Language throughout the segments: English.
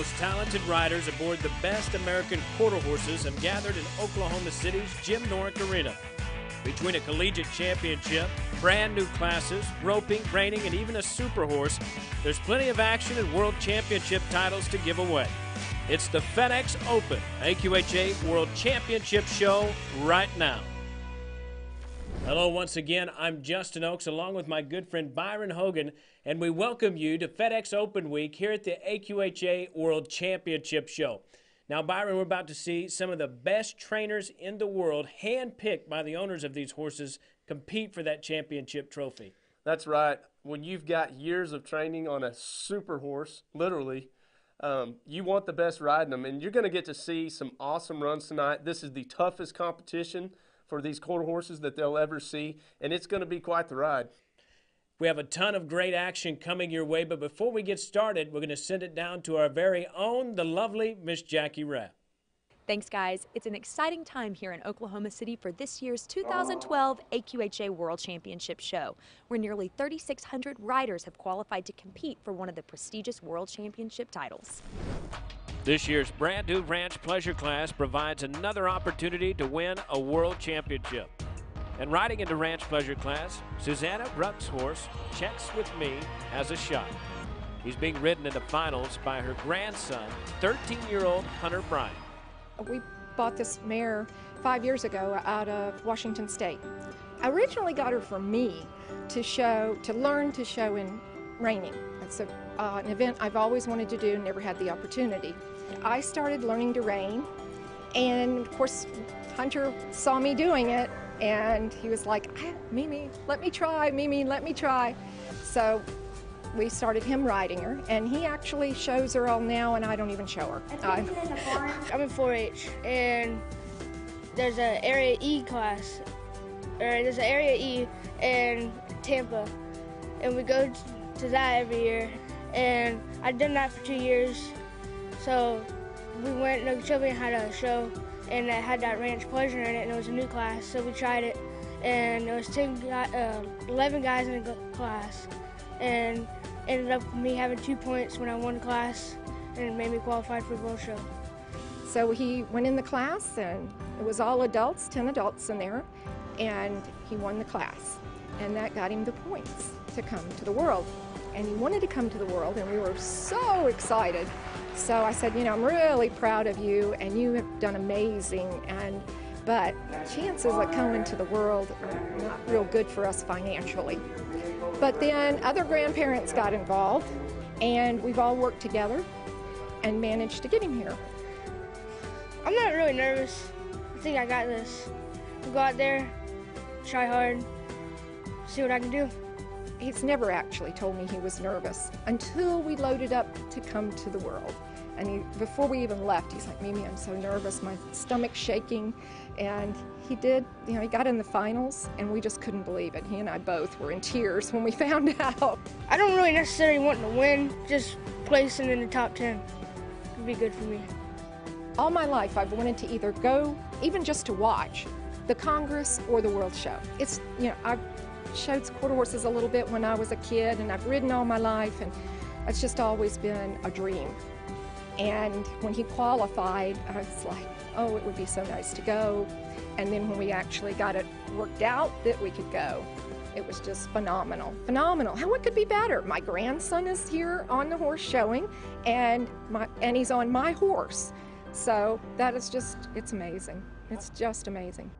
Most talented riders aboard the best American quarter horses have gathered in Oklahoma City's Jim Norick Arena. Between a collegiate championship, brand new classes, roping, reining, and even a super horse, there's plenty of action and world championship titles to give away. It's the FedEx Open AQHA World Championship Show right now. Hello, once again. I'm Justin Oaks along with my good friend Byron Hogan, and we welcome you to FedEx Open Week here at the AQHA World Championship Show. Now, Byron, we're about to see some of the best trainers in the world, handpicked by the owners of these horses, compete for that championship trophy. That's right. When you've got years of training on a super horse, literally, um, you want the best riding them, and you're going to get to see some awesome runs tonight. This is the toughest competition for these quarter horses that they'll ever see, and it's going to be quite the ride. We have a ton of great action coming your way, but before we get started, we're going to send it down to our very own, the lovely Miss Jackie Rapp. Thanks, guys. It's an exciting time here in Oklahoma City for this year's 2012 AQHA World Championship Show, where nearly 3,600 riders have qualified to compete for one of the prestigious World Championship titles. This year's brand new Ranch Pleasure class provides another opportunity to win a World Championship. And riding into Ranch Pleasure class, Susanna Bruck's horse, Checks With Me, has a shot. He's being ridden in the finals by her grandson, 13-year-old Hunter Bryant. We bought this mare five years ago out of Washington State. I originally got her for me to show, to learn to show in reining. It's a, uh, an event I've always wanted to do, and never had the opportunity. I started learning to rein, and of course, Hunter saw me doing it and he was like, Mimi, let me try, Mimi, let me try. So we started him riding her, and he actually shows her all now, and I don't even show her. I'm in 4-H, and there's an Area E class, or there's an Area E in Tampa, and we go to that every year, and I've done that for two years, so we went, and Nokechopian had a show, and it had that ranch pleasure in it, and it was a new class, so we tried it, and it was 10, uh, 11 guys in a class, and ended up me having two points when I won class, and it made me qualified for the World Show. So he went in the class, and it was all adults, 10 adults in there, and he won the class, and that got him the points to come to the World. And he wanted to come to the World, and we were so excited. So I said, you know, I'm really proud of you and you have done amazing. And but chances of coming to the world are not real good for us financially. But then other grandparents got involved and we've all worked together and managed to get him here. I'm not really nervous. I think I got this. I'll go out there, try hard, see what I can do. He's never actually told me he was nervous until we loaded up to come to the world. And he, before we even left, he's like, Mimi, I'm so nervous, my stomach's shaking. And he did, you know, he got in the finals, and we just couldn't believe it. He and I both were in tears when we found out. I don't really necessarily want to win, just placing in the top 10 would be good for me. All my life, I've wanted to either go, even just to watch, the Congress or the World Show. It's, you know, I've showed quarter horses a little bit when I was a kid, and I've ridden all my life, and it's just always been a dream. And when he qualified, I was like, oh, it would be so nice to go. And then when we actually got it worked out that we could go, it was just phenomenal. Phenomenal. How it could be better? My grandson is here on the horse showing, and my and he's on my horse. So that is just it's amazing. It's just amazing.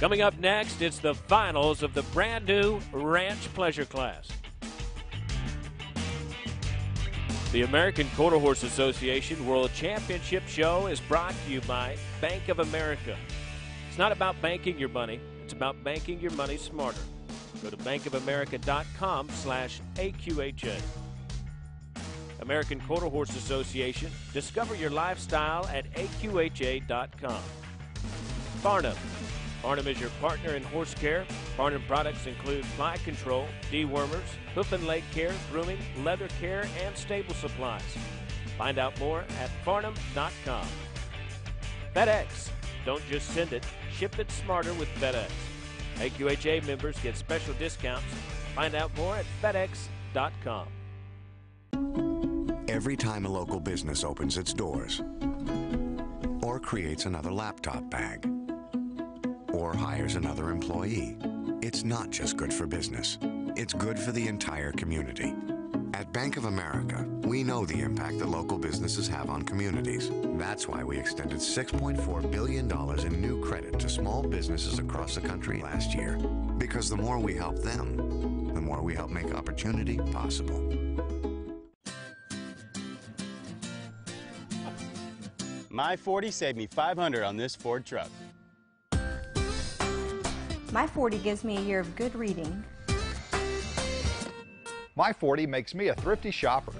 Coming up next, it's the finals of the brand new Ranch Pleasure class. The American Quarter Horse Association World Championship Show is brought to you by Bank of America. It's not about banking your money, it's about banking your money smarter. Go to bankofamerica.com slash AQHA. American Quarter Horse Association. Discover your lifestyle at AQHA.com. Farnam. Farnam is your partner in horse care. Farnam products include fly control, dewormers, hoof and leg care, grooming, leather care, and stable supplies. Find out more at farnam.com. FedEx. Don't just send it, ship it smarter with FedEx. AQHA members get special discounts. Find out more at FedEx.com. every time a local business opens its doors, or creates another laptop bag, or hires another employee. It's not just good for business, it's good for the entire community. At Bank of America, we know the impact that local businesses have on communities. That's why we extended $6.4 billion in new credit to small businesses across the country last year. Because the more we help them, the more we help make opportunity possible. My 40 saved me 500 on this Ford truck. My 40 gives me a year of good reading. My 40 makes me a thrifty shopper.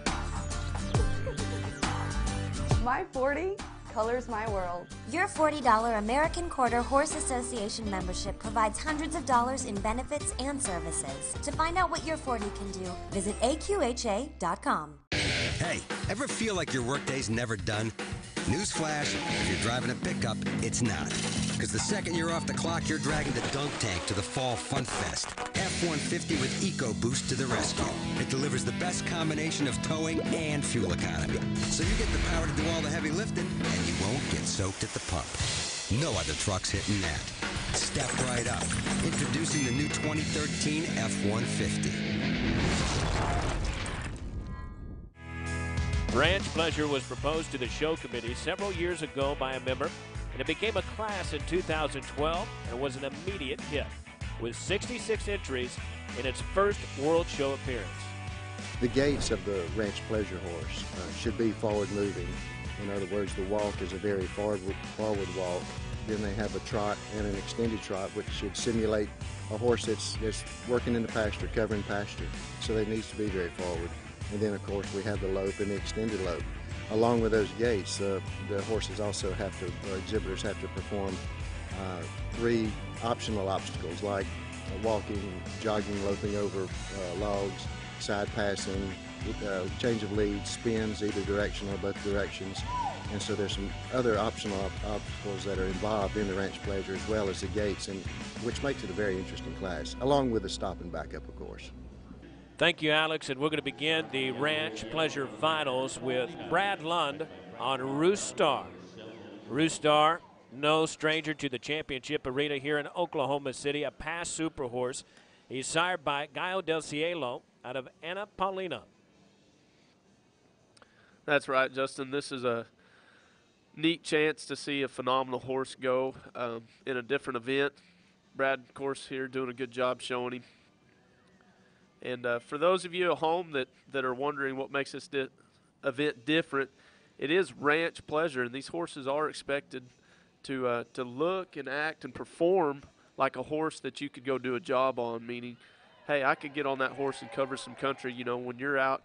My 40 colors my world. Your $40 American Quarter Horse Association membership provides hundreds of dollars in benefits and services. To find out what your 40 can do, visit aqha.com. Hey, ever feel like your workday's never done? Newsflash, if you're driving a pickup, it's not. Because the second you're off the clock, you're dragging the dunk tank to the Fall Fun Fest. F-150 with EcoBoost to the rescue. It delivers the best combination of towing and fuel economy. So you get the power to do all the heavy lifting, and you won't get soaked at the pump. No other truck's hitting that. Step right up. Introducing the new 2013 F-150. Ranch Pleasure was proposed to the show committee several years ago by a member, and it became a class in 2012 and was an immediate hit, with 66 entries in its first World Show appearance. The gaits of the Ranch Pleasure horse uh, should be forward moving. In other words, the walk is a very forward, forward walk. Then they have a trot and an extended trot, which should simulate a horse that's, that's working in the pasture, covering pasture. So it needs to be very forward. And then, of course, we have the lope and the extended lope. Along with those gaits, uh, the horses also have to, or exhibitors have to perform uh, three optional obstacles like uh, walking, jogging, loping over uh, logs, side passing, uh, change of lead, spins either direction or both directions. And so there's some other optional ob- obstacles that are involved in the ranch pleasure as well as the gaits, and which makes it a very interesting class, along with the stop and back up, of course. Thank you, Alex. And we're going to begin the Ranch Pleasure Finals with Brad Lund on Roostar. Roostar, no stranger to the championship arena here in Oklahoma City, a past super horse. He's sired by Gallo del Cielo out of Anna Paulina. That's right, Justin. This is a neat chance to see a phenomenal horse go um, in a different event. Brad, of course, here doing a good job showing him. And uh, for those of you at home that, that are wondering what makes this di- event different, it is ranch pleasure, and these horses are expected to uh, to look and act and perform like a horse that you could go do a job on. Meaning, hey, I could get on that horse and cover some country. You know, when you're out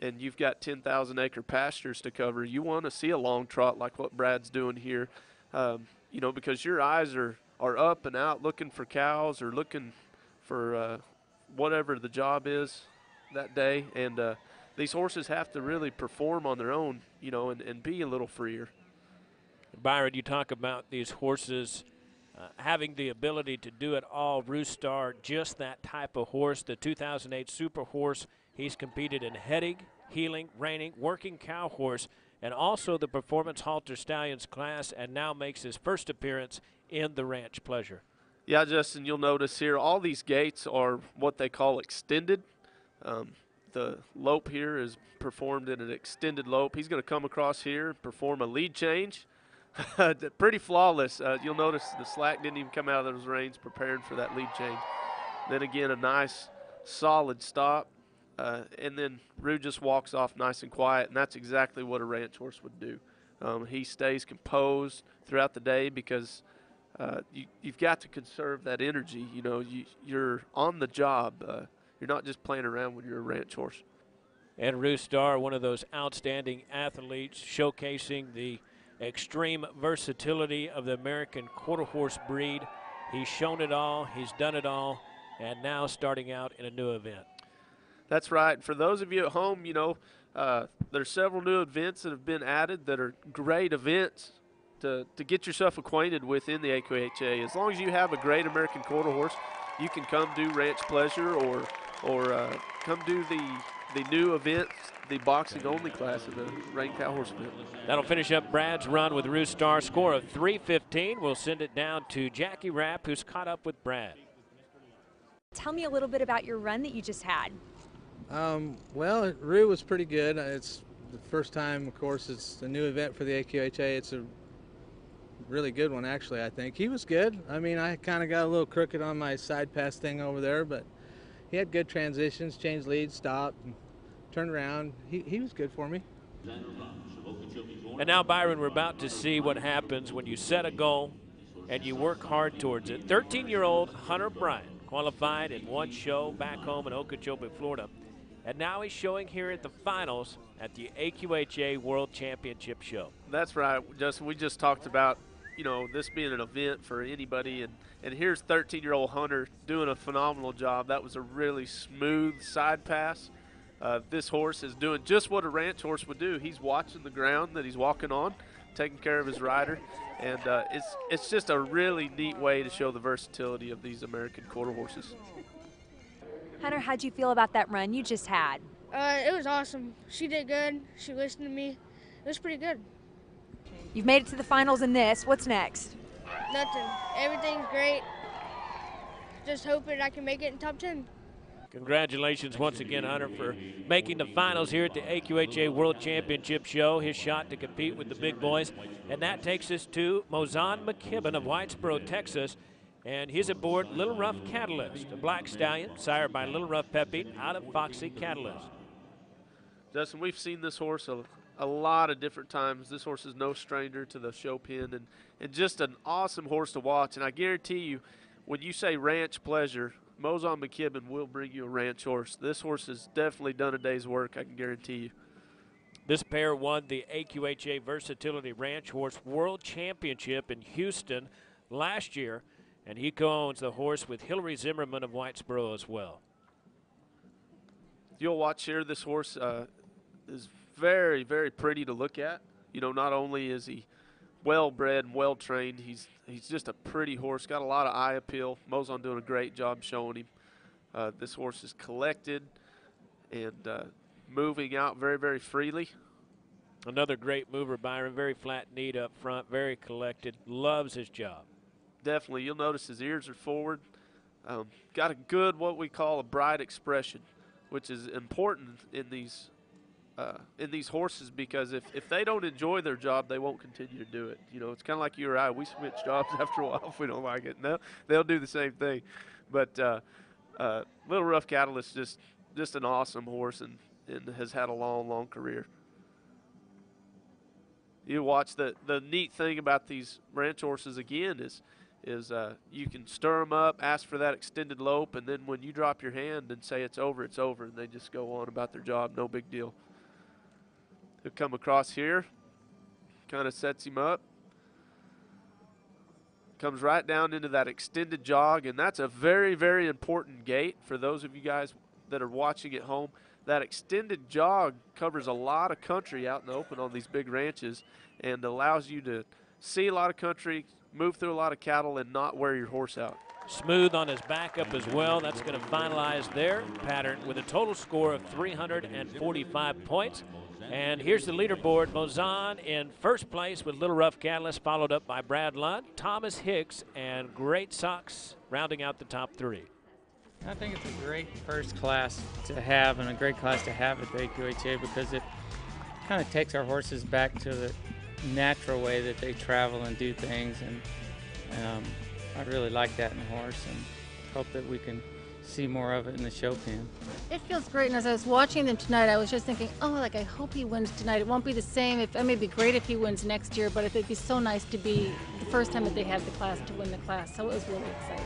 and you've got 10,000 acre pastures to cover, you want to see a long trot like what Brad's doing here. Um, you know, because your eyes are are up and out looking for cows or looking for uh, whatever the job is that day, and uh, these horses have to really perform on their own, you know, and, and be a little freer. Byron, you talk about these horses uh, having the ability to do it all. Roostar, just that type of horse. The 2008 Super Horse, he's competed in heading, heeling, reining, working cow horse, and also the Performance Halter Stallions class, and now makes his first appearance in the Ranch Pleasure. Yeah, Justin, you'll notice here all these gaits are what they call extended. Um, the lope here is performed in an extended lope. He's going to come across here, perform a lead change. Pretty flawless. Uh, you'll notice the slack didn't even come out of those reins preparing for that lead change. Then again, a nice solid stop. Uh, and then Rue just walks off nice and quiet, and that's exactly what a ranch horse would do. Um, he stays composed throughout the day because – uh, you, you've got to conserve that energy. You know, you, you're on the job. Uh, you're not just playing around when you're a ranch horse. And Roostar, one of those outstanding athletes, showcasing the extreme versatility of the American quarter horse breed. He's shown it all, he's done it all, and now starting out in a new event. That's right. For those of you at home, you know, uh, there's several new events that have been added that are great events to, to get yourself acquainted with in the AQHA. As long as you have a great American quarter horse, you can come do Ranch Pleasure or or uh, come do the the new event, the boxing only class in the Reined Cow Horse event. That'll finish up Brad's run with Roostar. Score of 315. We'll send it down to Jackie Rapp, who's caught up with Brad. Tell me a little bit about your run that you just had. Um, well, Rue was pretty good. It's the first time, of course, it's a new event for the AQHA. It's a really good one, actually, I think. He was good. I mean, I kind of got a little crooked on my side pass thing over there, but he had good transitions, changed leads, stopped, turned around. He, he was good for me. And now, Byron, we're about to see what happens when you set a goal and you work hard towards it. 13 year old Hunter Bryant qualified in one show back home in Okeechobee, Florida. And now he's showing here at the finals at the AQHA World Championship show. That's right. Just we just talked about, you know, this being an event for anybody, and and here's 13-year-old Hunter doing a phenomenal job. That was a really smooth side pass. Uh, this horse is doing just what a ranch horse would do. He's watching the ground that he's walking on, taking care of his rider, and uh, it's it's just a really neat way to show the versatility of these American quarter horses. Hunter, how'd you feel about that run you just had? Uh, it was awesome. She did good. She listened to me. It was pretty good. You've made it to the finals in this. What's next? Nothing. Everything's great. Just hoping I can make it in top 10. Congratulations once again, Hunter, for making the finals here at the AQHA World Championship show. His shot to compete with the big boys. And that takes us to Mozon McKibben of Whitesboro, Texas. And he's aboard Little Rough Catalyst, a black stallion sired by Little Rough Peppy out of Foxy Catalyst. Justin, we've seen this horse a, a lot of different times. This horse is no stranger to the show pen and, and just an awesome horse to watch. And I guarantee you, when you say ranch pleasure, Mozon McKibben will bring you a ranch horse. This horse has definitely done a day's work, I can guarantee you. This pair won the AQHA Versatility Ranch Horse World Championship in Houston last year and he co-owns the horse with Hillary Zimmerman of Whitesboro as well. You'll watch here. This horse uh, is very, very pretty to look at. You know, not only is he well bred and well trained, he's he's just a pretty horse. Got a lot of eye appeal. Mozon doing a great job showing him. Uh, this horse is collected and uh, moving out very, very freely. Another great mover, Byron. Very flat, neat up front, very collected. Loves his job definitely. You'll notice his ears are forward. Um, got a good, what we call a bright expression, which is important in these uh, in these horses because if, if they don't enjoy their job, they won't continue to do it. You know, it's kind of like you or I. We switch jobs after a while if we don't like it. No, they'll do the same thing. But uh, uh, Little Rough Catalyst just just an awesome horse and, and has had a long, long career. You watch the the neat thing about these ranch horses again is is uh, you can stir them up, ask for that extended lope, and then when you drop your hand and say it's over, it's over, and they just go on about their job, no big deal. He'll come across here, kind of sets him up, comes right down into that extended jog, and that's a very, very important gait for those of you guys that are watching at home. That extended jog covers a lot of country out in the open on these big ranches and allows you to see a lot of country, move through a lot of cattle and not wear your horse out. Smooth on his backup as well. That's going to finalize their pattern with a total score of 345 points. And here's the leaderboard. Mozon in first place with Little Rough Catalyst, followed up by Brad Lund, Thomas Hicks, and Great Sox rounding out the top three. I think it's a great first class to have and a great class to have at the AQHA because it kind of takes our horses back to the natural way that they travel and do things, and um, I really like that in a horse, and hope that we can see more of it in the show pen. It feels great, and as I was watching them tonight, I was just thinking, oh, like I hope he wins tonight. It won't be the same. If it may be great if he wins next year, but it'd be so nice to be the first time that they had the class to win the class. So it was really exciting.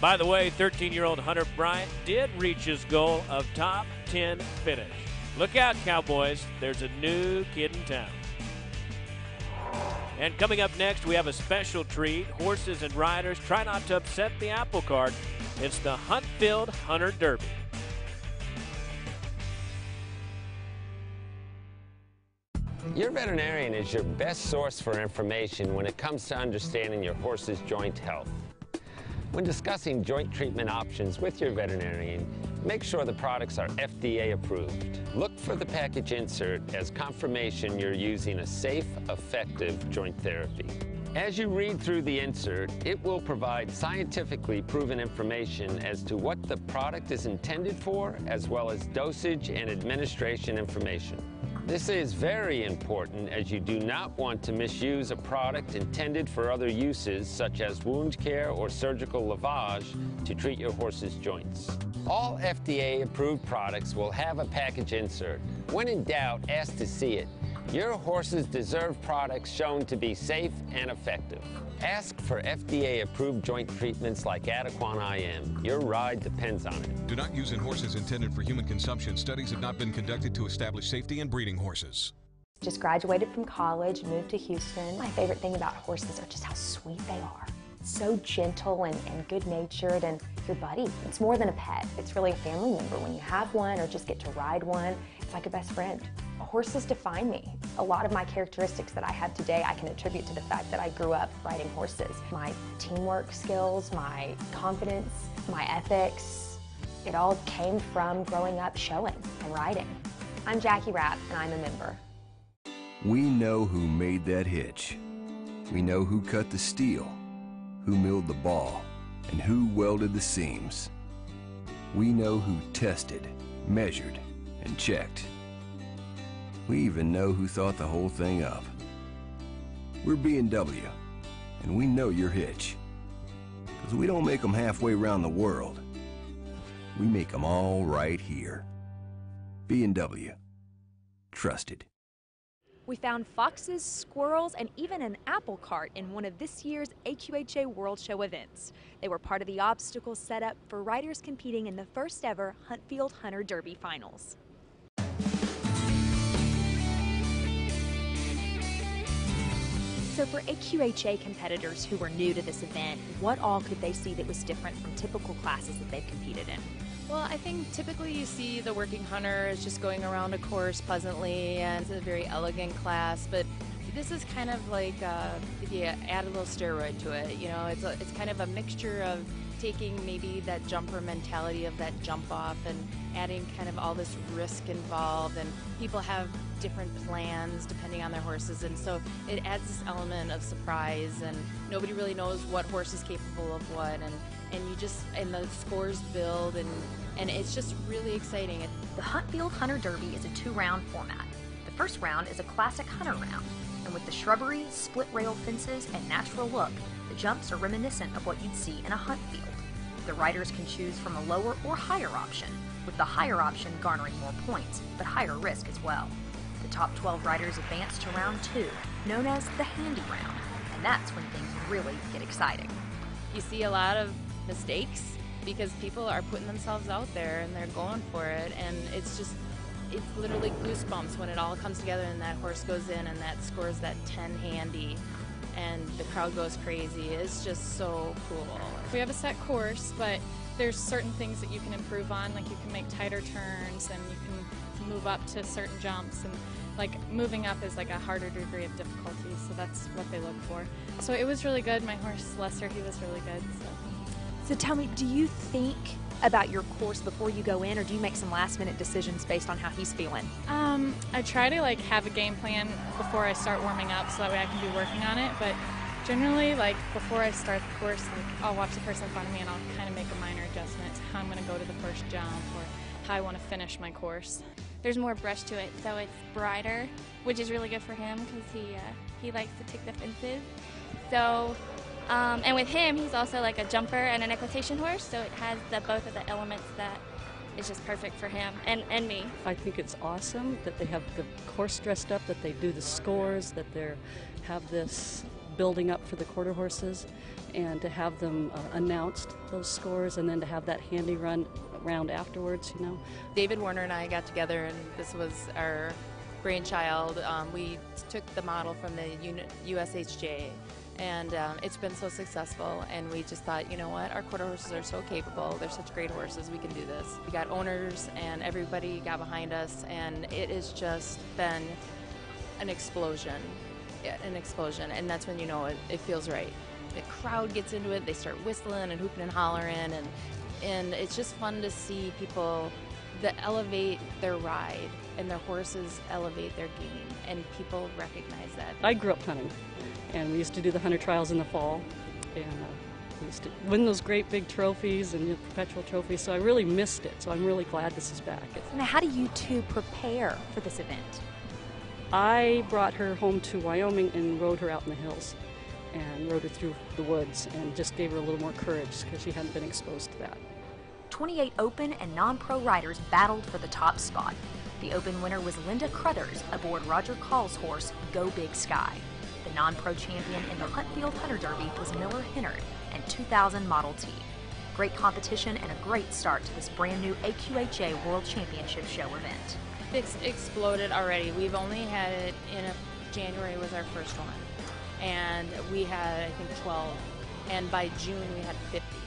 By the way, 13-year-old Hunter Bryant did reach his goal of top 10 finish. Look out, Cowboys! There's a new kid in town. And coming up next, we have a special treat. Horses and riders try not to upset the apple cart. It's the Huntfield Hunter Derby. Your veterinarian is your best source for information when it comes to understanding your horse's joint health. When discussing joint treatment options with your veterinarian, make sure the products are FDA approved. Look for the package insert as confirmation you're using a safe, effective joint therapy. As you read through the insert, it will provide scientifically proven information as to what the product is intended for, as well as dosage and administration information. This is very important as you do not want to misuse a product intended for other uses such as wound care or surgical lavage to treat your horse's joints. All FDA approved products will have a package insert. When in doubt, ask to see it. Your horses deserve products shown to be safe and effective. Ask for FDA approved joint treatments like Adequan IM. Your ride depends on it. Do not use in horses intended for human consumption. Studies have not been conducted to establish safety in breeding horses. Just graduated from college, moved to Houston. My favorite thing about horses are just how sweet they are. So gentle and, and good natured and your buddy. It's more than a pet. It's really a family member. When you have one or just get to ride one, it's like a best friend. Horses define me. A lot of my characteristics that I have today I can attribute to the fact that I grew up riding horses. My teamwork skills, my confidence, my ethics, it all came from growing up showing and riding. I'm Jackie Rapp and I'm a member. We know who made that hitch. We know who cut the steel, who milled the ball, and who welded the seams. We know who tested, measured, and checked. We even know who thought the whole thing up. We're B&W, and we know your hitch. Because we don't make them halfway around the world. We make them all right here. B&W. Trusted. We found foxes, squirrels, and even an apple cart in one of this year's AQHA World Show events. They were part of the obstacles set up for riders competing in the first ever Huntfield Hunter Derby finals. So for AQHA competitors who were new to this event, what all could they see that was different from typical classes that they've competed in? Well, I think typically you see the working hunter is just going around a course pleasantly, and it's a very elegant class. But this is kind of like uh, if you add a little steroid to it, you know, it's a, it's kind of a mixture of taking maybe that jumper mentality of that jump off and adding kind of all this risk involved and people have different plans depending on their horses and so it adds this element of surprise and nobody really knows what horse is capable of what and and you just and the scores build and and it's just really exciting. The huntfield hunter derby is a two round format. The first round is a classic hunter round and with the shrubbery split rail fences and natural look the jumps are reminiscent of what you'd see in a hunt field the riders can choose from a lower or higher option, with the higher option garnering more points, but higher risk as well. The top 12 riders advance to round two, known as the handy round, and that's when things really get exciting. You see a lot of mistakes because people are putting themselves out there and they're going for it, and it's just it's literally goosebumps when it all comes together and that horse goes in and that scores that 10 handy and the crowd goes crazy. It's just so cool. We have a set course, but there's certain things that you can improve on, like you can make tighter turns and you can move up to certain jumps and like moving up is like a harder degree of difficulty, so that's what they look for. So it was really good. My horse Lester, he was really good. So. So tell me, do you think about your course before you go in, or do you make some last minute decisions based on how he's feeling? Um, I try to like have a game plan before I start warming up, so that way I can be working on it. But generally, like before I start the course, like I'll watch the person in front of me and I'll kind of make a minor adjustment to how I'm going to go to the first jump or how I want to finish my course. There's more brush to it, so it's brighter, which is really good for him because he uh, he likes to take the fences. So um, and with him, he's also like a jumper and an equitation horse, so it has the both of the elements that is just perfect for him and, and me. I think it's awesome that they have the course dressed up, that they do the scores, that they have this building up for the quarter horses, and to have them uh, announced those scores, and then to have that handy run round afterwards. You know, David Warner and I got together, and this was our brainchild. Um, we took the model from the USHJ and um, it's been so successful and we just thought you know what? Our quarter horses are so capable. They're such great horses. We can do this. We got owners and everybody got behind us and it has just been an explosion. An explosion and that's when you know it, it feels right. The crowd gets into it. They start whistling and hooping and hollering, and and it's just fun to see people that elevate their ride and their horses elevate their game, and people recognize that. I grew up hunting, and we used to do the hunter trials in the fall, and uh, we used to win those great big trophies and the perpetual trophies. So I really missed it. So I'm really glad this is back. Now, how do you two prepare for this event? I brought her home to Wyoming and rode her out in the hills and rode her through the woods and just gave her a little more courage because she hadn't been exposed to that. 28 open and non pro riders battled for the top spot. The open winner was Linda Cruthers aboard Roger Call's horse, Go Big Sky. The non pro champion in the Huntfield Hunter Derby was Miller Hennard and 2000 Model T. Great competition and a great start to this brand new AQHA World Championship Show event. It's exploded already. We've only had it in a, January was our first one, and we had I think 12, and by June we had 50.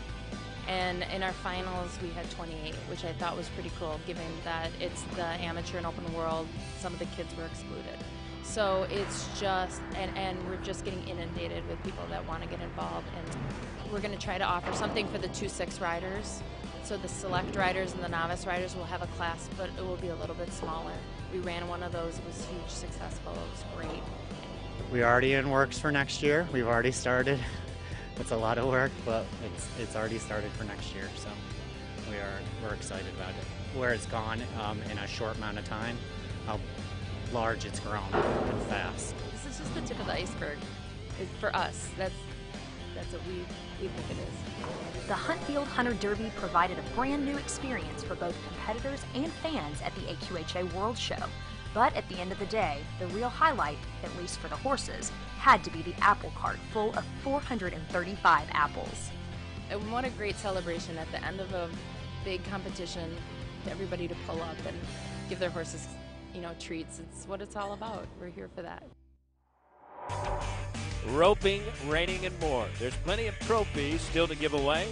And in our finals, we had 28, which I thought was pretty cool, given that it's the amateur and open world. Some of the kids were excluded. So it's just, and, and we're just getting inundated with people that want to get involved. And we're going to try to offer something for the 2-6 riders. So the select riders and the novice riders will have a class, but it will be a little bit smaller. We ran one of those, it was huge, successful, it was great. We already in works for next year. We've already started it's a lot of work, but it's it's already started for next year. So we are we're excited about it. Where it's gone um, in a short amount of time, how large it's grown and fast. This is just the tip of the iceberg. It's for us, that's that's what we, we think it is. The Huntfield Hunter Derby provided a brand new experience for both competitors and fans at the AQHA World Show. But at the end of the day, the real highlight, at least for the horses, had to be the apple cart full of 435 apples. And what a great celebration at the end of a big competition, everybody to pull up and give their horses, you know, treats. It's what it's all about. We're here for that. Roping, reining, and more. There's plenty of trophies still to give away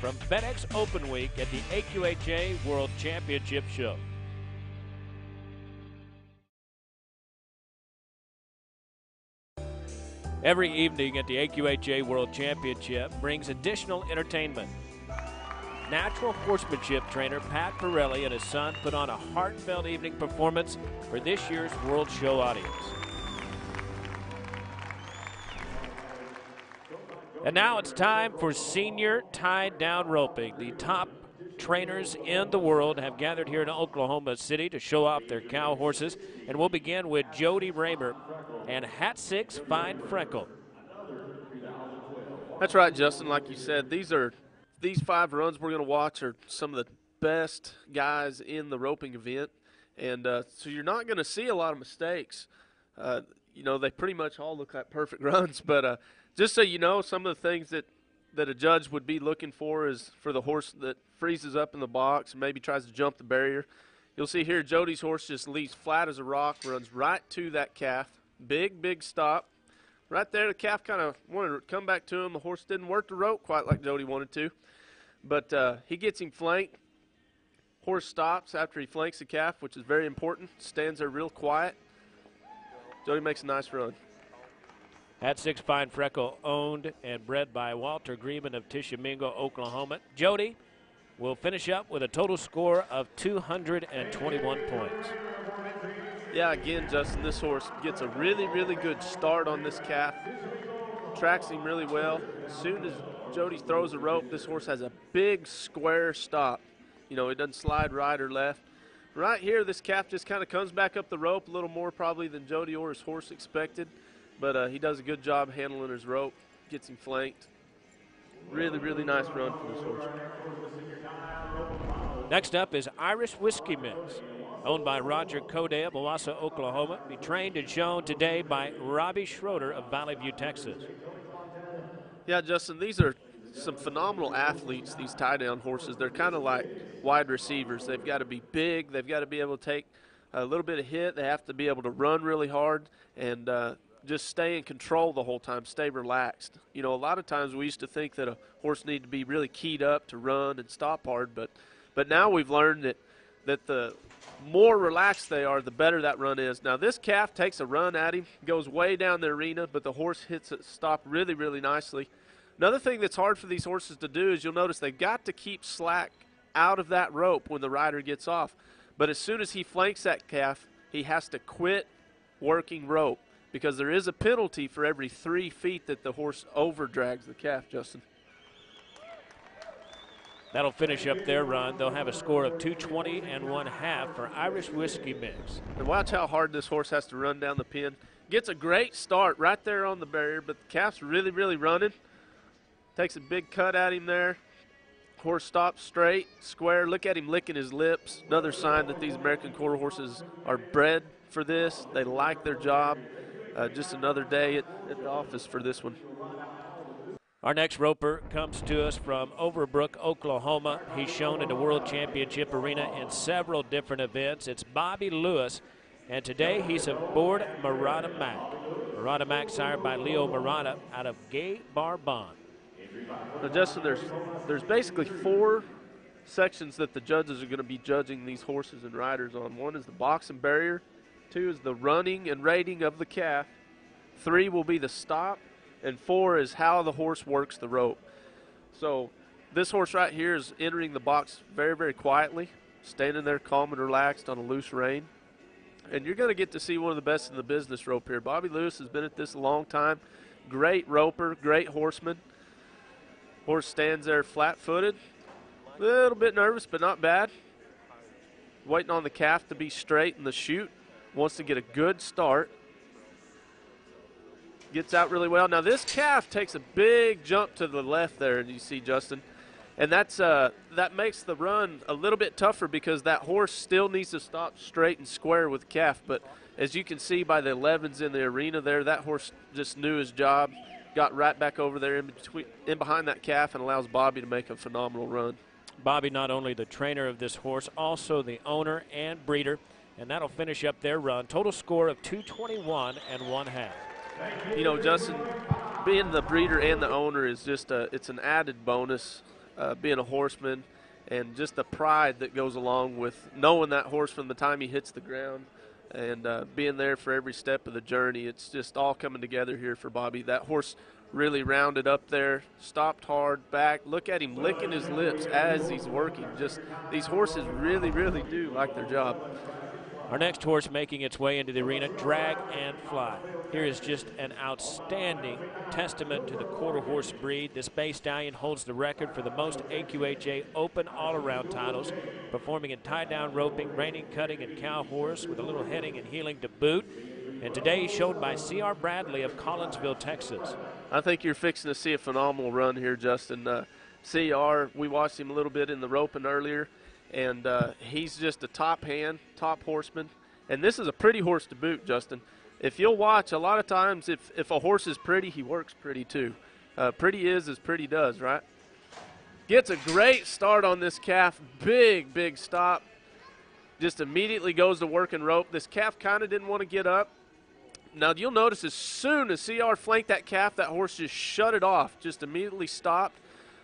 from FedEx Open Week at the AQHA World Championship Show. Every evening at the AQHA World Championship brings additional entertainment. Natural horsemanship trainer Pat Parelli and his son put on a heartfelt evening performance for this year's World Show audience. And now it's time for senior tied down roping. The top trainers in the world have gathered here in Oklahoma City to show off their cow horses. And we'll begin with Jody Raymer and Hat Six Fine Freckle. That's right, Justin. Like you said, these are these five runs we're going to watch are some of the best guys in the roping event, and uh, so you're not going to see a lot of mistakes. Uh, you know, they pretty much all look like perfect runs, but uh, just so you know, some of the things that that a judge would be looking for is for the horse that freezes up in the box and maybe tries to jump the barrier. You'll see here Jody's horse just leaves flat as a rock, runs right to that calf. Big, big stop. Right there, the calf kind of wanted to come back to him. The horse didn't work the rope quite like Jody wanted to. But uh, he gets him flanked. Horse stops after he flanks the calf, which is very important. Stands there real quiet. Jody makes a nice run. Hat Six Fine Freckle, owned and bred by Walter Greenman of Tishomingo, Oklahoma. Jody will finish up with a total score of 221 points. Yeah, again, Justin, this horse gets a really, really good start on this calf. Tracks him really well. As soon as Jody throws a rope, this horse has a big square stop. You know, it doesn't slide right or left. Right here, this calf just kind of comes back up the rope a little more probably than Jody or his horse expected. But uh, he does a good job handling his rope, gets him flanked. Really, really nice run for this horse. Next up is Irish Whiskey Mix, owned by Roger Code of Owasso, Oklahoma. Be trained and shown today by Robbie Schroeder of Valley View, Texas. Yeah, Justin, these are some phenomenal athletes, these tie down horses. They're kind of like wide receivers. They've got to be big, they've got to be able to take a little bit of hit, they have to be able to run really hard, and uh, just stay in control the whole time, stay relaxed. You know, a lot of times we used to think that a horse needed to be really keyed up to run and stop hard, but but now we've learned that that the more relaxed they are, the better that run is. Now this calf takes a run at him, goes way down the arena, but the horse hits it stop really, really nicely. Another thing that's hard for these horses to do is you'll notice they've got to keep slack out of that rope when the rider gets off. But as soon as he flanks that calf, he has to quit working rope because there is a penalty for every three feet that the horse overdrags the calf, Justin. That'll finish up their run. They'll have a score of 220 and one half for Irish Whiskey Mix. And watch how hard this horse has to run down the pin. Gets a great start right there on the barrier, but the calf's really, really running. Takes a big cut at him there. Horse stops straight, square. Look at him licking his lips. Another sign that these American quarter horses are bred for this. They like their job. Uh, just another day at, at the office for this one. Our next roper comes to us from Overbrook, Oklahoma. He's shown in the World Championship Arena in several different events. It's Bobby Lewis, and today he's aboard Murata Mac. Murata Mac, sired by Leo Murata out of Gay Bar Bond. Now, Justin, there's there's basically four sections that the judges are going to be judging these horses and riders on. One is the box and barrier. Two is the running and rating of the calf. Three will be the stop and four is how the horse works the rope. So this horse right here is entering the box very, very quietly, standing there calm and relaxed on a loose rein. And you're going to get to see one of the best in the business rope here. Bobby Lewis has been at this a long time. Great roper, great horseman. Horse stands there flat footed. A little bit nervous, but not bad. Waiting on the calf to be straight in the chute. Wants to get a good start gets out really well. Now this calf takes a big jump to the left there, and you see Justin, and that's uh, that makes the run a little bit tougher because that horse still needs to stop straight and square with calf. But as you can see by the 11s in the arena there, that horse just knew his job, got right back over there in between, in behind that calf, and allows Bobby to make a phenomenal run. Bobby, not only the trainer of this horse, also the owner and breeder, and that'll finish up their run. Total score of 221 and one half you know, Justin, being the breeder and the owner is just a, it's an added bonus. Uh, being a horseman and just the pride that goes along with knowing that horse from the time he hits the ground and uh, being there for every step of the journey. It's just all coming together here for Bobby. That horse really rounded up there, stopped hard, back. Look at him licking his lips as he's working. Just these horses really, really do like their job. Our next horse making its way into the arena, Drag and Fly. Here is just an outstanding testament to the quarter horse breed. This Bay Stallion holds the record for the most AQHA open all-around titles, performing in tie-down roping, reining, cutting, and cow horse with a little heading and heeling to boot. And today showed by C.R. Bradley of Collinsville, Texas. I think you're fixing to see a phenomenal run here, Justin. Uh, CR, we watched him a little bit in the roping earlier and uh, he's just a top hand, top horseman. And this is a pretty horse to boot, Justin. If you'll watch, a lot of times if, if a horse is pretty, he works pretty too. Uh, pretty is as pretty does, right? Gets a great start on this calf. Big, big stop. Just immediately goes to working rope. This calf kind of didn't want to get up. Now, you'll notice as soon as CR flanked that calf, that horse just shut it off, just immediately stopped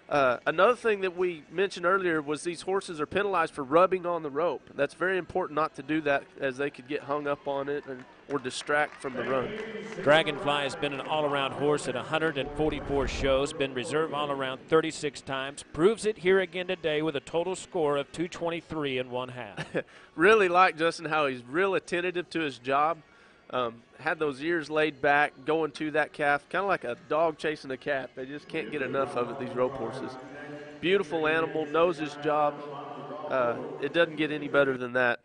uh, another thing that we mentioned earlier was these horses are penalized for rubbing on the rope. That's very important not to do that as they could get hung up on it and, or distract from the run. Dragonfly has been an all-around horse at 144 shows, been reserve all-around 36 times, proves it here again today with a total score of 223 and one half. really like Justin how he's real attentive to his job. Um, had those ears laid back, going to that calf, kind of like a dog chasing a cat. They just can't get enough of it, these rope horses. Beautiful animal, knows his job. Uh, it doesn't get any better than that.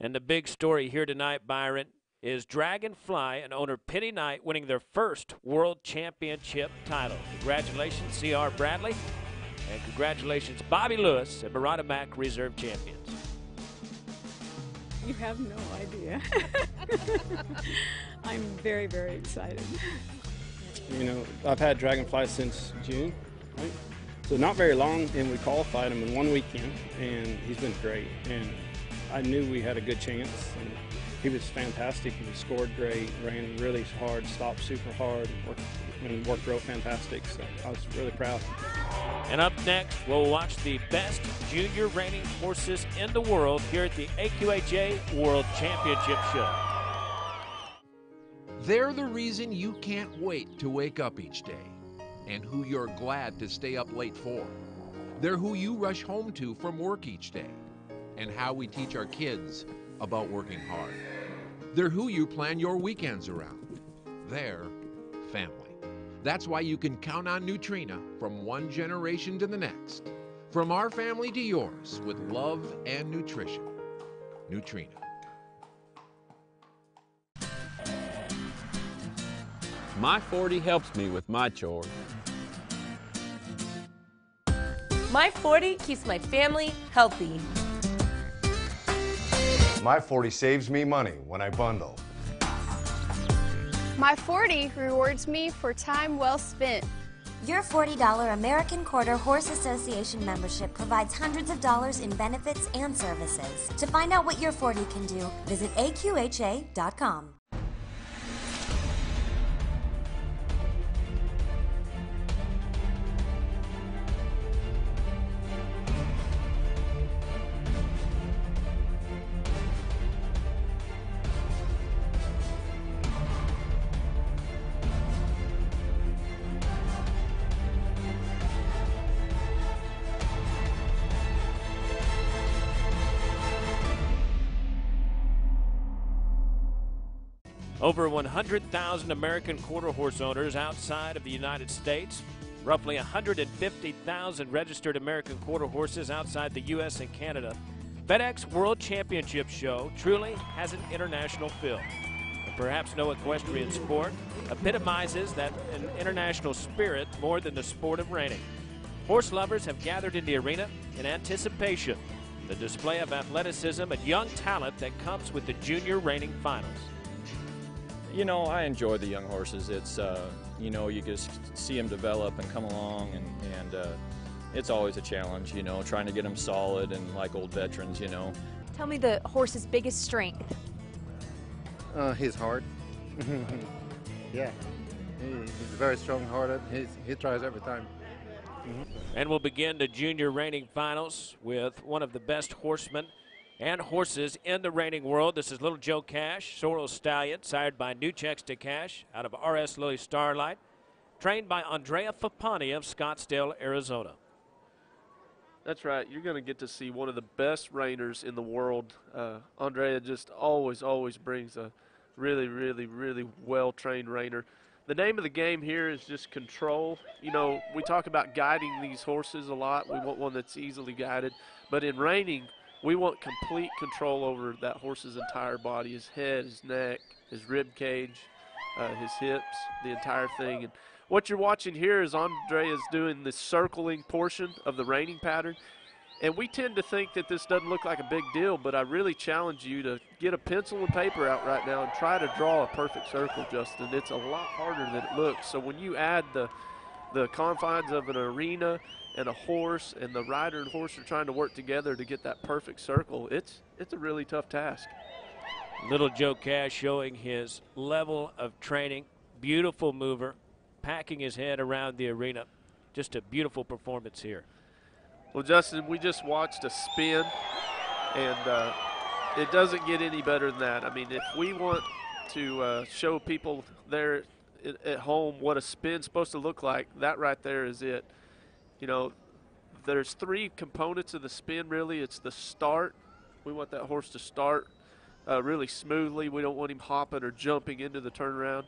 And the big story here tonight, Byron, is Dragonfly and owner Penny Knight winning their first World Championship title. Congratulations, C.R. Bradley, and congratulations, Bobby Lewis and Murata Mac Reserve Champions. You have no idea. I'm very, very excited. You know, I've had Dragonfly since June, right? So not very long, and we qualified him in one weekend, and he's been great. And I knew we had a good chance. And he was fantastic. He scored great, ran really hard, stopped super hard, worked, and worked real fantastic. So I was really proud. And up next, we'll watch the best junior reining horses in the world here at the AQHA World Championship Show. They're the reason you can't wait to wake up each day. and who you're glad to stay up late for. They're who you rush home to from work each day, and how we teach our kids about working hard. They're who you plan your weekends around. They're family. That's why you can count on Nutrena from one generation to the next. From our family to yours with love and nutrition. Nutrena. My 40 helps me with my chores. My 40 keeps my family healthy. My 40 saves me money when I bundle. My 40 rewards me for time well spent. Your $40 American Quarter Horse Association membership provides hundreds of dollars in benefits and services. To find out what your 40 can do, visit aqha.com. Over 100,000 American quarter horse owners outside of the United States, roughly 150,000 registered American quarter horses outside the U.S. and Canada. FedEx World Championship Show truly has an international feel. Perhaps no equestrian sport epitomizes that an international spirit more than the sport of reining. Horse lovers have gathered in the arena in anticipation the display of athleticism and young talent that comes with the junior reining finals you know, I enjoy the young horses. It's, uh, you know, you just see them develop and come along, and, and uh, it's always a challenge, you know, trying to get them solid and like old veterans, you know. Tell me the horse's biggest strength. Uh, his heart. yeah. He, he's very strong-hearted. He's, he tries every time. Mm-hmm. And we'll begin the junior reining finals with one of the best horsemen and horses in the reining world. This is Little Joe Cash, Sorrel Stallion, sired by Nu Chex to Cash out of RS Lily Starlight, trained by Andrea Fappani of Scottsdale, Arizona. That's right. You're going to get to see one of the best reiners in the world. Uh, Andrea just always, always brings a really, really, really well trained reiner. The name of the game here is just control. You know, we talk about guiding these horses a lot. We want one that's easily guided. But in reining, we want complete control over that horse's entire body, his head, his neck, his rib cage, uh, his hips, the entire thing. And what you're watching here is Andre is doing the circling portion of the reining pattern. And we tend to think that this doesn't look like a big deal, but I really challenge you to get a pencil and paper out right now and try to draw a perfect circle, Justin. It's a lot harder than it looks. So when you add the the confines of an arena and a horse and the rider and horse are trying to work together to get that perfect circle, it's it's a really tough task. Little Joe Cash showing his level of training. Beautiful mover, packing his head around the arena. Just a beautiful performance here. Well, Justin, we just watched a spin, and uh, it doesn't get any better than that. I mean, if we want to uh, show people there at home what a spin's supposed to look like, that right there is it you know, there's three components of the spin really. It's the start. We want that horse to start uh, really smoothly. We don't want him hopping or jumping into the turnaround.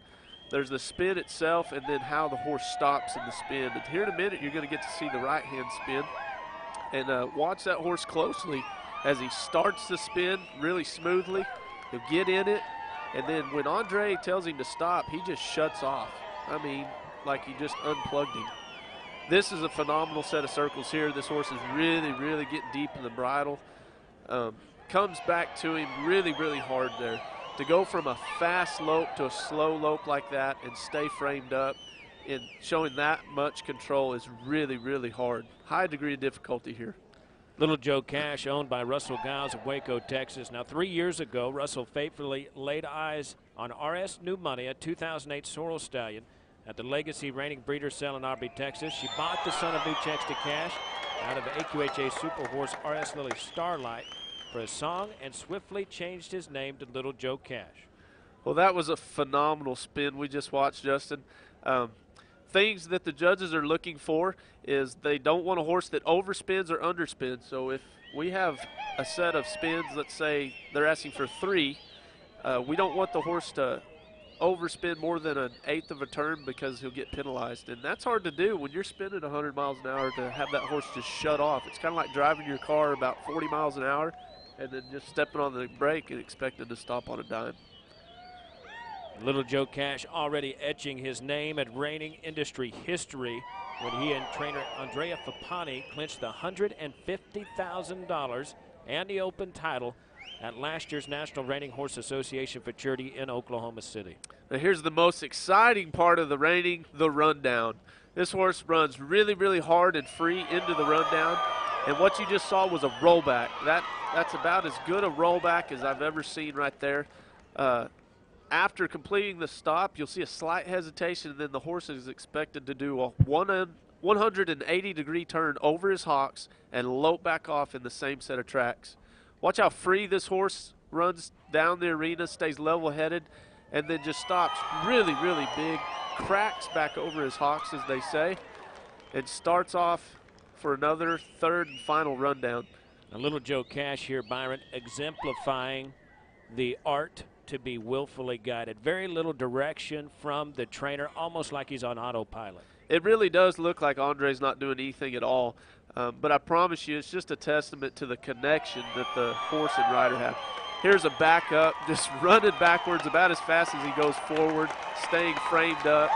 There's the spin itself and then how the horse stops in the spin. And here in a minute, you're going to get to see the right hand spin. And uh, watch that horse closely as he starts the spin really smoothly. He'll get in it. And then when Andrea tells him to stop, he just shuts off. I mean, like he just unplugged him. This is a phenomenal set of circles here. This horse is really, really getting deep in the bridle. Um, comes back to him really, really hard there. To go from a fast lope to a slow lope like that and stay framed up and showing that much control is really, really hard. High degree of difficulty here. Little Joe Cash, owned by Russell Giles of Waco, Texas. Now, three years ago, Russell faithfully laid eyes on RS New Money, a 2008 Sorrel Stallion at the Legacy Reining Breeder Sale in Aubrey, Texas. She bought the son of Nu Chex to cash out of the AQHA Super Horse RS Lily Starlight for a song and swiftly changed his name to Little Joe Cash. Well, that was a phenomenal spin we just watched, Justin. Um, things that the judges are looking for is they don't want a horse that overspins or underspins. So if we have a set of spins, let's say they're asking for three, uh, we don't want the horse to overspin more than an eighth of a turn because he'll get penalized. And that's hard to do when you're spinning 100 miles an hour to have that horse just shut off. It's kind of like driving your car about 40 miles an hour and then just stepping on the brake and expecting to stop on a dime. Little Joe Cash already etching his name at reining industry history when he and trainer Andrea Fappani clinched the $150,000 and the open title at last year's National Reining Horse Association Futurity in Oklahoma City. Now here's the most exciting part of the reining, the rundown. This horse runs really, really hard and free into the rundown. And what you just saw was a rollback. That That's about as good a rollback as I've ever seen right there. Uh, after completing the stop, you'll see a slight hesitation, and then the horse is expected to do a 180 degree turn over his hocks and lope back off in the same set of tracks. Watch how free this horse runs down the arena, stays level headed, and then just stops really, really big, cracks back over his hocks, as they say, and starts off for another third and final rundown. A little Joe Cash here, Byron, exemplifying the art to be willfully guided. Very little direction from the trainer, almost like he's on autopilot. It really does look like Andrea's not doing anything at all. Um, but I promise you, it's just a testament to the connection that the horse and rider have. Here's a backup, just running backwards about as fast as he goes forward, staying framed up.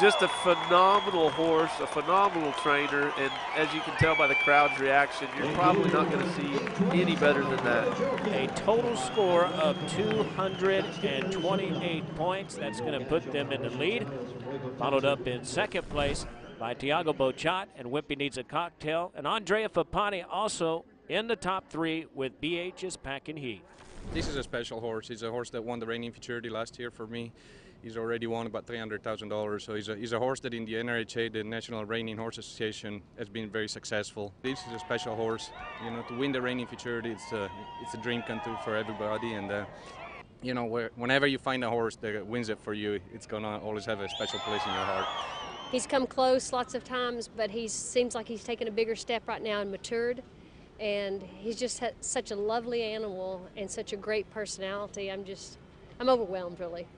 Just a phenomenal horse, a phenomenal trainer, and as you can tell by the crowd's reaction, you're probably not going to see any better than that. A total score of 228 points. That's going to put them in the lead. Followed up in second place by Tiago Boechat, and Wimpy Needs a Cocktail. And Andrea Fappani also in the top three with BH's Pack and Heat. This is a special horse. He's a horse that won the reining futurity last year for me. He's already won about $300,000. So he's a, he's a horse that in the NRHA, the National Reining Horse Association, has been very successful. This is a special horse. You know, to win the reining futurity, it's a, it's a dream come true for everybody. And uh, you know, whenever you find a horse that wins it for you, it's gonna always have a special place in your heart. He's come close lots of times, but he seems like he's taken a bigger step right now and matured. And he's just such a lovely animal and such a great personality. I'm just, I'm overwhelmed, really.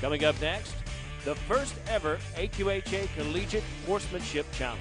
Coming up next, the first ever AQHA Collegiate Horsemanship Challenge.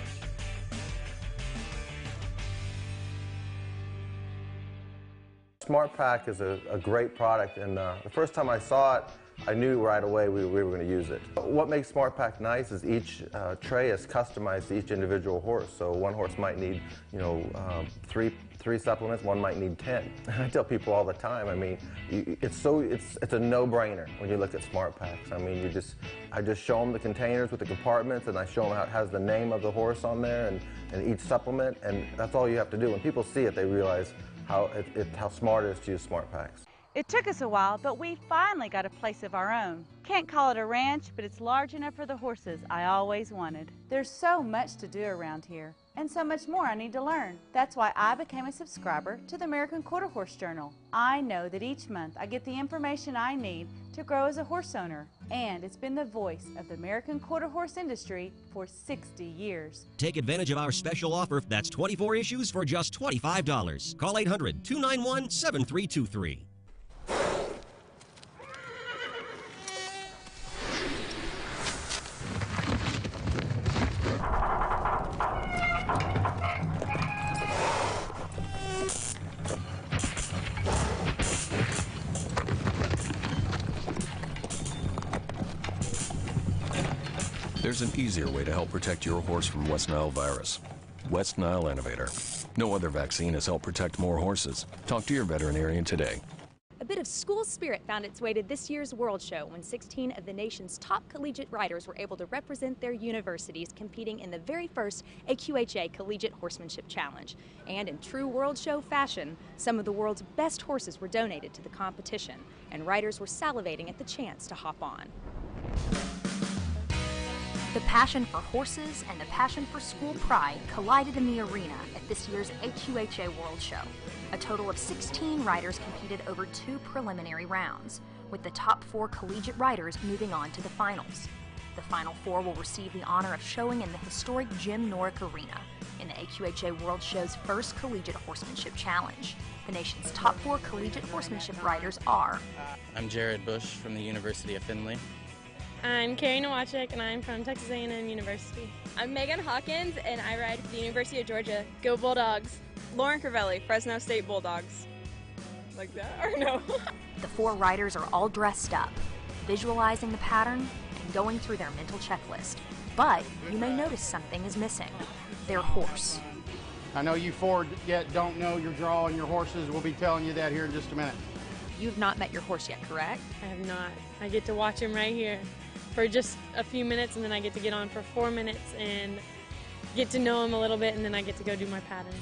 SmartPak is a, a, great product, and uh, the first time I saw it, I knew right away we, we were going to use it. What makes SmartPak nice is each uh, tray is customized to each individual horse. So one horse might need, you know, um, three three supplements, one might need 10. I tell people all the time, I mean, it's so, it's, it's a no-brainer when you look at SmartPaks. I mean, you just, I just show them the containers with the compartments and I show them how it has the name of the horse on there and, and each supplement and that's all you have to do. When people see it, they realize how, it, it, how smart it is to use SmartPaks. It took us a while, but we finally got a place of our own. Can't call it a ranch, but it's large enough for the horses I always wanted. There's so much to do around here, and so much more I need to learn. That's why I became a subscriber to the American Quarter Horse Journal. I know that each month I get the information I need to grow as a horse owner, and it's been the voice of the American quarter horse industry for 60 years. Take advantage of our special offer that's 24 issues for just $25. Call 800 291 7323. There's an easier way to help protect your horse from West Nile virus. West Nile Innovator. No other vaccine has helped protect more horses. Talk to your veterinarian today. A bit of school spirit found its way to this year's World Show when 16 of the nation's top collegiate riders were able to represent their universities competing in the very first AQHA Collegiate Horsemanship Challenge. And in true World Show fashion, some of the world's best horses were donated to the competition, and riders were salivating at the chance to hop on. The passion for horses and the passion for school pride collided in the arena at this year's AQHA World Show. A total of 16 riders competed over two preliminary rounds. with the top four collegiate riders moving on to the finals. The final four will receive the honor of showing in the historic Jim Norick Arena in the AQHA World Show's first collegiate horsemanship challenge. The nation's top four collegiate horsemanship riders are I'm Jared Bush from the University of Findlay. I'm Carrie Nowacek and I'm from Texas A&M University. I'm Megan Hawkins and I ride for the University of Georgia. Go Bulldogs! Lauren Crivelli, Fresno State Bulldogs. Like that or no? the four riders are all dressed up, visualizing the pattern and going through their mental checklist. But you may notice something is missing their horse. I know you four yet don't know your draw and your horses. We'll be telling you that here in just a minute. You've not met your horse yet, correct? I have not. I get to watch him right here for just a few minutes and then I get to get on for four minutes and get to know him a little bit and then I get to go do my pattern.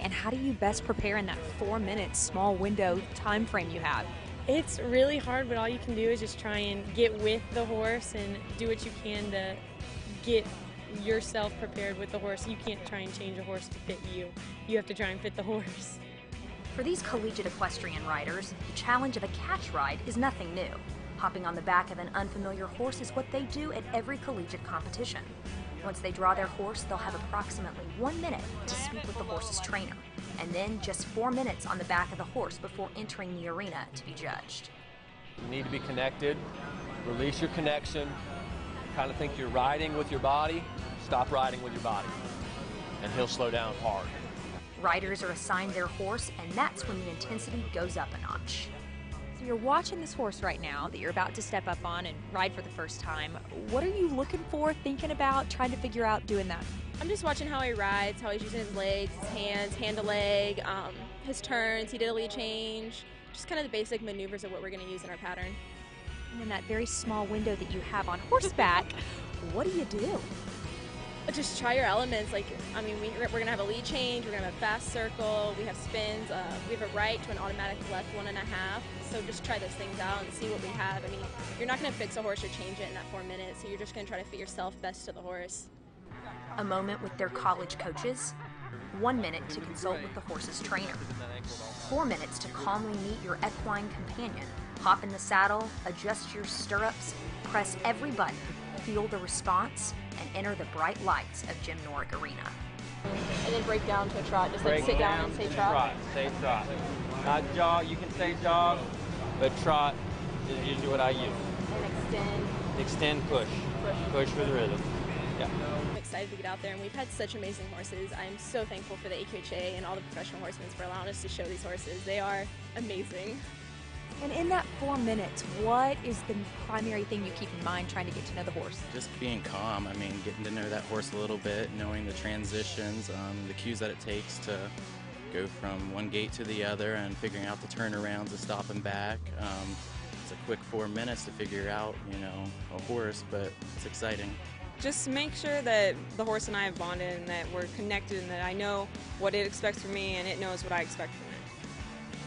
And how do you best prepare in that four minute small window time frame you have? It's really hard, but all you can do is just try and get with the horse and do what you can to get yourself prepared with the horse. You can't try and change a horse to fit you. You have to try and fit the horse. For these collegiate equestrian riders, the challenge of a catch ride is nothing new. Hopping on the back of an unfamiliar horse is what they do at every collegiate competition. Once they draw their horse, they'll have approximately one minute to speak with the horse's trainer, and then just four minutes on the back of the horse before entering the arena to be judged. You need to be connected, release your connection, kind of think you're riding with your body, stop riding with your body, and he'll slow down hard. Riders are assigned their horse, and that's when the intensity goes up a notch. You're watching this horse right now that you're about to step up on and ride for the first time. What are you looking for, thinking about, trying to figure out doing that? I'm just watching how he rides, how he's using his legs, his hands, hand to leg, um, his turns. He did a lead change, just kind of the basic maneuvers of what we're going to use in our pattern. And in that very small window that you have on horseback, what do you do? Just try your elements. Like, I mean, we, are going to have a lead change, we're going to have a fast circle, we have spins, uh, we have a right to an automatic left one and a half. So just try those things out and see what we have. I mean, you're not going to fix a horse or change it in that four minutes, so you're just going to try to fit yourself best to the horse. A moment with their college coaches, one minute to consult with the horse's trainer, four minutes to calmly meet your equine companion, hop in the saddle, adjust your stirrups, press every button, feel the response, and enter the bright lights of Jim Norick Arena. And then break down to a trot. Just break like sit down, down and say trot. trot. Say trot. Not jog. You can say jog, but trot is usually what I use. And extend. Extend, push. Push, push for the rhythm. Yeah. I'm excited to get out there, and we've had such amazing horses. I'm so thankful for the AQHA and all the professional horsemen for allowing us to show these horses. They are amazing. And in that four minutes, what is the primary thing you keep in mind trying to get to know the horse? Just being calm. I mean, getting to know that horse a little bit, knowing the transitions, um, the cues that it takes to go from one gait to the other, and figuring out the turnarounds, the stop and back. Um, it's a quick four minutes to figure out, you know, a horse, but it's exciting just make sure that the horse and I have bonded and that we're connected and that I know what it expects from me and it knows what I expect from it.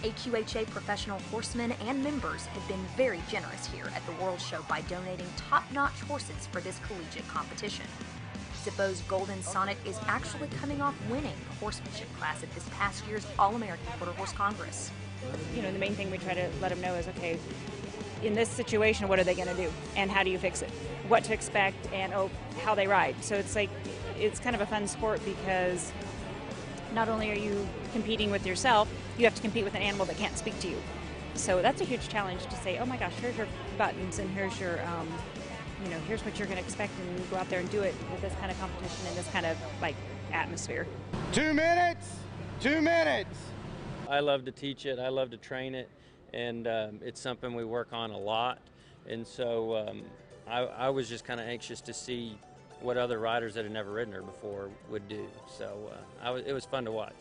AQHA professional horsemen and members have been very generous here at the World Show by donating top-notch horses for this collegiate competition. Zippo's Golden Sonnet is actually coming off winning the horsemanship class at this past year's All-American Quarter Horse Congress. You know, the main thing we try to let them know is, okay, in this situation, what are they going to do? And how do you fix it? What to expect and, oh, how they ride. So it's like, it's kind of a fun sport because not only are you competing with yourself, you have to compete with an animal that can't speak to you. So that's a huge challenge to say, oh my gosh, here's your buttons and here's your, um, you know, here's what you're going to expect, and you go out there and do it with this kind of competition and this kind of like atmosphere. Two minutes. Two minutes. I love to teach it. I love to train it, and um, it's something we work on a lot. And so um, I, I was just kind of anxious to see what other riders that had never ridden her before would do. So uh, was, it was fun to watch.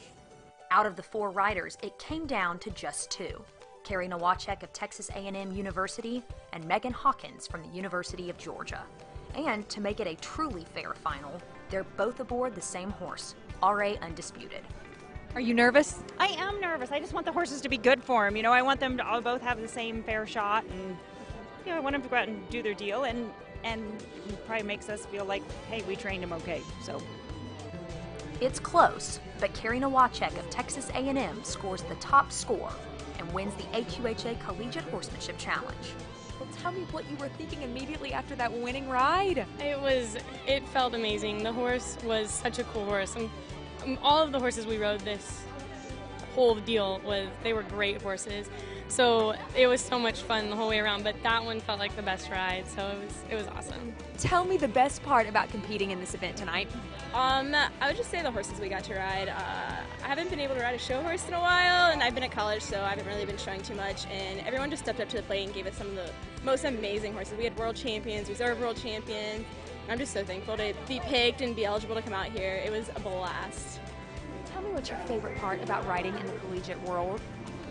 Out of the four riders, it came down to just two. Carrie Nowacek of Texas A&M University and Megan Hawkins from the University of Georgia. And to make it a truly fair final, they're both aboard the same horse, RA Undisputed. Are you nervous? I am nervous. I just want the horses to be good for them. You know, I want them to all both have the same fair shot, and you know, I want them to go out and do their deal. And and probably makes us feel like, hey, we trained him okay. So it's close, but Carrie Nowacek of Texas A&M scores the top score. And and wins the AQHA Collegiate Horsemanship Challenge. Well, tell me what you were thinking immediately after that winning ride. It was, it felt amazing. The horse was such a cool horse. And um, all of the horses we rode this whole deal was, they were great horses. So it was so much fun the whole way around, but that one felt like the best ride, so it was it was awesome. Tell me the best part about competing in this event tonight. Um, I would just say the horses we got to ride. Uh, I haven't been able to ride a show horse in a while, and I've been at college, so I haven't really been showing too much. And everyone just stepped up to the plate and gave us some of the most amazing horses. We had world champions, reserve world champions. I'm just so thankful to be picked and be eligible to come out here. It was a blast. Tell me what's your favorite part about riding in the collegiate world.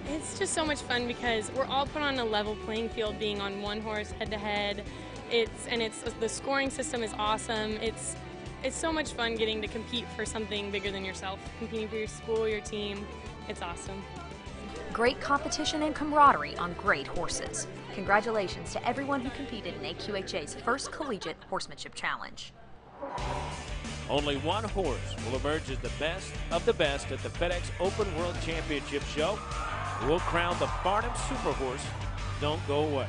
It's just so much fun because we're all put on a level playing field, being on one horse head to head. It's and it's the scoring system is awesome. It's it's so much fun getting to compete for something bigger than yourself, competing for your school, your team. It's awesome. Great competition and camaraderie on great horses. Congratulations to everyone who competed in AQHA's first collegiate horsemanship challenge. Only one horse will emerge as the best of the best at the FedEx Open World Championship show. We'll crown the Farnam Super Horse. Don't go away.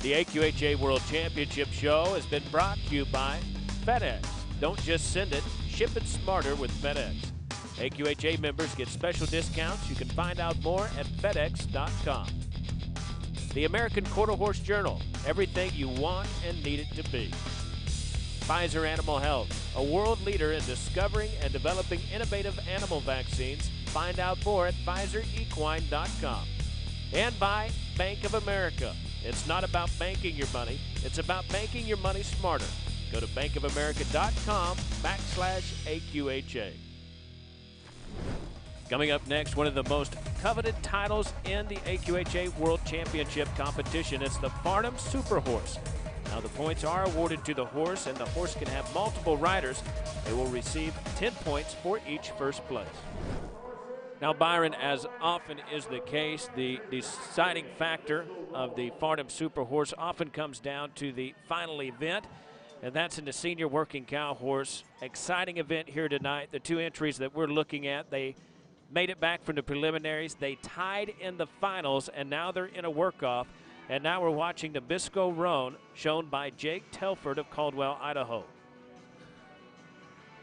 The AQHA World Championship show has been brought to you by FedEx. Don't just send it, ship it smarter with FedEx. AQHA members get special discounts. You can find out more at FedEx.com. The American Quarter Horse Journal, everything you want and need it to be. Pfizer Animal Health, a world leader in discovering and developing innovative animal vaccines. Find out more at PfizerEquine.com. And by Bank of America. It's not about banking your money, it's about banking your money smarter. Go to bankofamerica.com backslash AQHA. Coming up next, one of the most coveted titles in the AQHA World Championship competition. It's the Farnam Super Horse. Now, the points are awarded to the horse, and the horse can have multiple riders. They will receive 10 points for each first place. Now, Byron, as often is the case, the deciding factor of the Farnam Super Horse often comes down to the final event, and that's in the senior working cow horse. Exciting event here tonight. The two entries that we're looking at, they made it back from the preliminaries. They tied in the finals, and now they're in a work-off. And now we're watching the Bisco Roan, shown by Jake Telford of Caldwell, Idaho. Of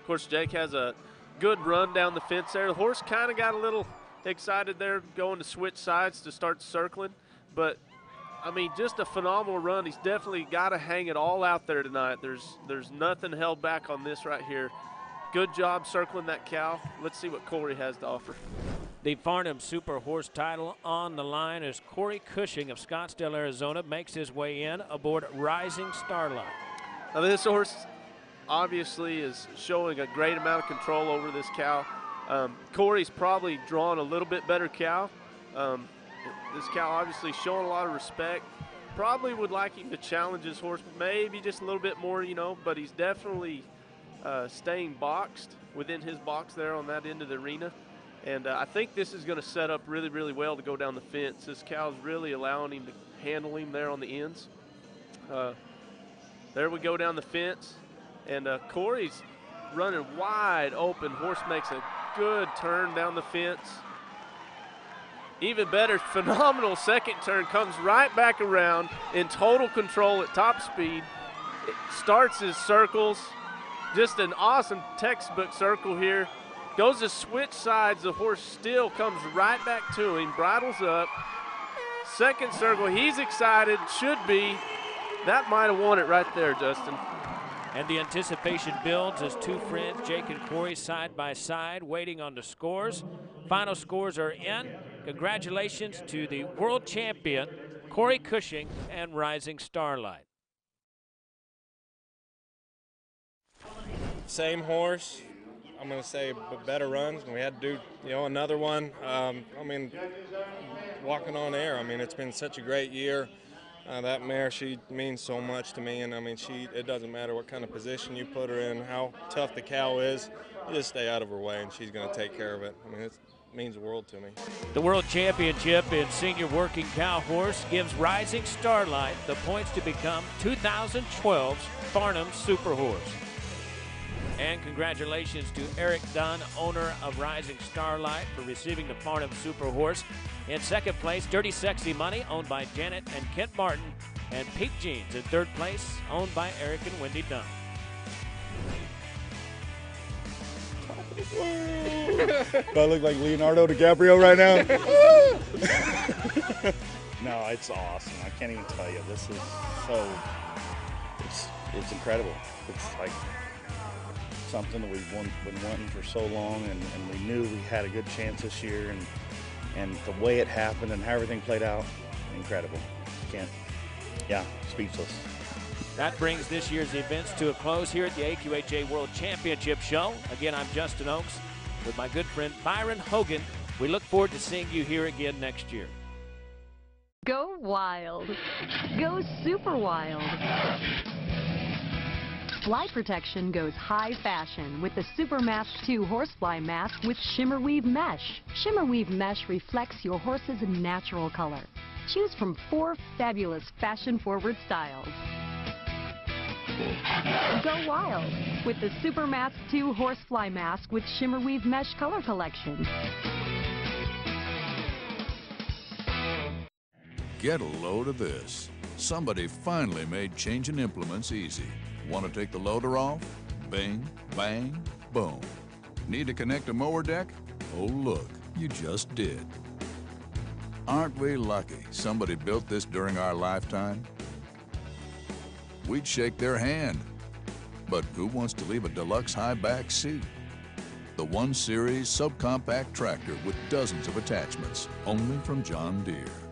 course, Jake has a good run down the fence there. The horse kind of got a little excited there, going to switch sides to start circling. But I mean, just a phenomenal run. He's definitely got to hang it all out there tonight. There's there's nothing held back on this right here. Good job circling that cow. Let's see what Corey has to offer. The Farnam Super Horse title on the line as Corey Cushing of Scottsdale, Arizona makes his way in aboard Rising Starlight. Now this horse obviously is showing a great amount of control over this cow. Um, Corey's probably drawn a little bit better cow. Um, this cow obviously showing a lot of respect. Probably would like him to challenge his horse, maybe just a little bit more, you know, but he's definitely uh, staying boxed within his box there on that end of the arena. And uh, I think this is going to set up really, really well to go down the fence. This cow's really allowing him to handle him there on the ends. Uh, there we go down the fence. And uh, Corey's running wide open. Horse makes a good turn down the fence. Even better, phenomenal second turn. Comes right back around in total control at top speed. It starts his circles. Just an awesome textbook circle here. Goes to switch sides. The horse still comes right back to him. Bridles up. Second circle. He's excited. Should be. That might have won it right there, Justin. And the anticipation builds as two friends, Jake and Corey, side by side, waiting on the scores. Final scores are in. Congratulations to the world champion, Corey Cushing and Rising Starlight. Same horse. I'm going to say better runs. We had to do, you know, another one. Um, I mean, walking on air. I mean, it's been such a great year. Uh, that mare, she means so much to me, and I mean, she. It doesn't matter what kind of position you put her in, how tough the cow is. You just stay out of her way, and she's going to take care of it. I mean, it means the world to me. The World Championship in Senior Working Cow Horse gives Rising Starlight the points to become 2012's Farnam Super Horse. And congratulations to Eric Dunn, owner of Rising Starlight, for receiving the Farnam Super Horse. In second place, Dirty Sexy Money, owned by Janet and Kent Martin. And Peak Jeans in third place, owned by Eric and Wendy Dunn. Do I look like Leonardo DiCaprio right now? no, it's awesome. I can't even tell you. This is so. It's it's incredible. It's like something that we've won, been wanting for so long, and, and we knew we had a good chance this year, and and the way it happened and how everything played out, incredible. Can't. Yeah, speechless. That brings this year's events to a close here at the AQHA World Championship Show. Again, I'm Justin Oaks with my good friend Byron Hogan. We look forward to seeing you here again next year. Go wild. Go super wild. Fly protection goes high fashion with the Super Mask 2 Horsefly Mask with Shimmer Weave Mesh. Shimmer Weave Mesh reflects your horse's natural color. Choose from four fabulous fashion-forward styles. Go wild with the Super Mask 2 Horsefly Mask with Shimmer Weave Mesh color collection. Get a load of this. Somebody finally made changing implements easy. Want to take the loader off? Bing, bang, boom. Need to connect a mower deck? Oh, look, you just did. Aren't we lucky somebody built this during our lifetime? We'd shake their hand. But who wants to leave a deluxe high back seat? The 1 Series subcompact tractor with dozens of attachments, only from John Deere.